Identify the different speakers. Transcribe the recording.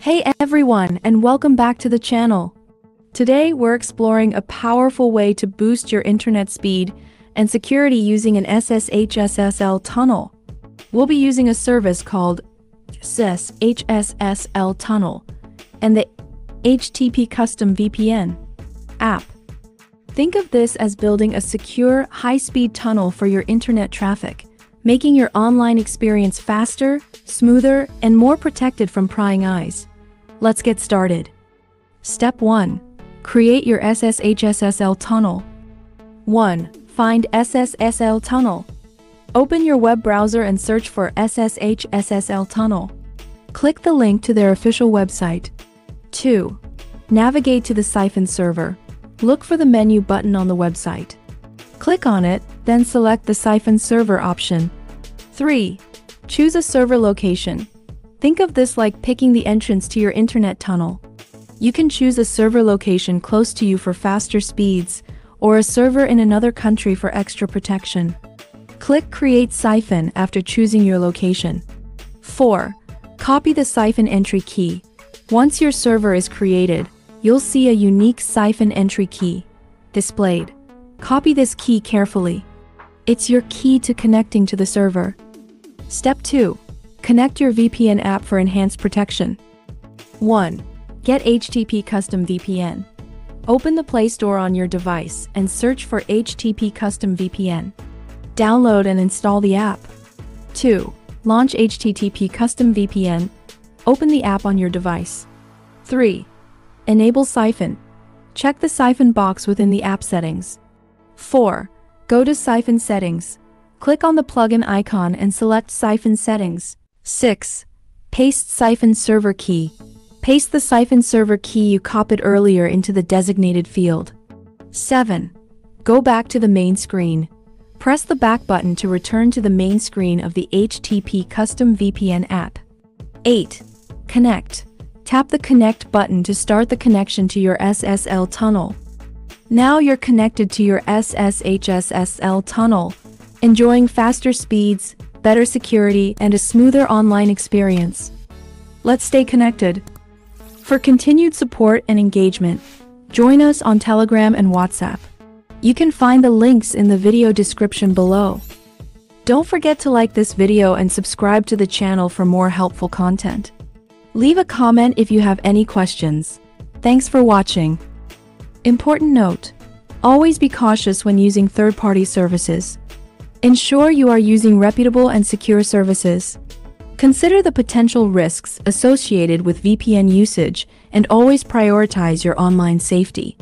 Speaker 1: Hey everyone, and welcome back to the channel. Today we're exploring a powerful way to boost your internet speed and security using an SSH-SSL tunnel. We'll be using a service called SSH-SSL Tunnel and the HTTP Custom VPN app. Think of this as building a secure, high-speed tunnel for your internet traffic, making your online experience faster, smoother, and more protected from prying eyes. Let's get started. Step 1. Create your SSH-SSL tunnel. 1. Find SSSL tunnel. Open your web browser and search for SSH-SSL tunnel. Click the link to their official website. 2. Navigate to the Psiphon server. Look for the menu button on the website. Click on it, then select the Psiphon server option. 3. Choose a server location. Think of this like picking the entrance to your internet tunnel. You can choose a server location close to you for faster speeds, or a server in another country for extra protection. Click Create Psiphon after choosing your location. 4. Copy the Psiphon entry key. Once your server is created, you'll see a unique Psiphon entry key displayed. Copy this key carefully. It's your key to connecting to the server. Step 2. Connect your VPN app for enhanced protection. 1. Get HTTP Custom VPN. Open the Play Store on your device and search for HTTP Custom VPN. Download and install the app. 2. Launch HTTP Custom VPN. Open the app on your device. 3. Enable Psiphon. Check the Psiphon box within the app settings. 4. Go to Psiphon Settings. Click on the plugin icon and select Psiphon Settings. 6. Paste Psiphon Server Key. Paste the Psiphon Server key you copied earlier into the designated field. 7. Go back to the main screen. Press the back button to return to the main screen of the HTTP Custom VPN app. 8. Connect. Tap the Connect button to start the connection to your SSL tunnel. Now you're connected to your SSH-SSL tunnel, enjoying faster speeds, better security, and a smoother online experience. Let's stay connected. For continued support and engagement, join us on Telegram and WhatsApp. You can find the links in the video description below. Don't forget to like this video and subscribe to the channel for more helpful content. Leave a comment if you have any questions. Thanks for watching. Important note. Always be cautious when using third-party services. Ensure you are using reputable and secure services. Consider the potential risks associated with VPN usage and always prioritize your online safety.